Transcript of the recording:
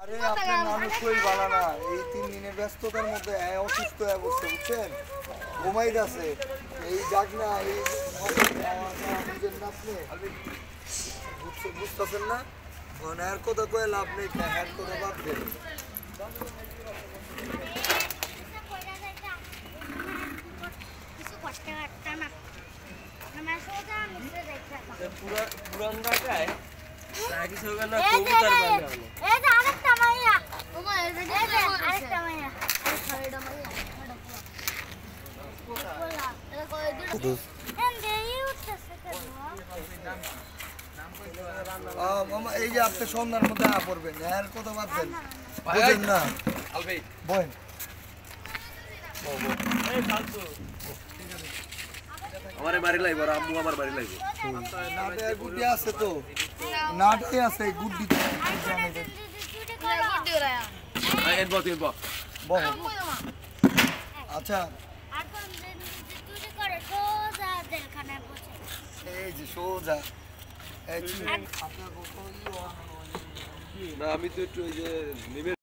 আরে আপনার নানুর শরীর ভালো না। এই তিন দিনের ব্যস্ততার মধ্যে হ্যাঁ অসুস্থ বসছে বুঝছেন? ঘুমাই আছে এই যাক না এই বুঝেন না আপনি বুঝতেছেন না? হ্যার কথা কয়ে লাভ নেই হ্যার কথা বাদ দেন। পুরান ঢাকায় কিছু না কবুতর এই এই যে আপনি সন্ধ্যার মধ্যে আ পড়বেন বাদ দেন। বুঝেন না। আমারে বাড়ি লাগবে আর আম্মু আমার বাড়ি লাগবে নাটে গুড্ডি আছে তো। নাটে আছে গুড্ডি বহ আচ্ছা আমি তো একটু ওই যে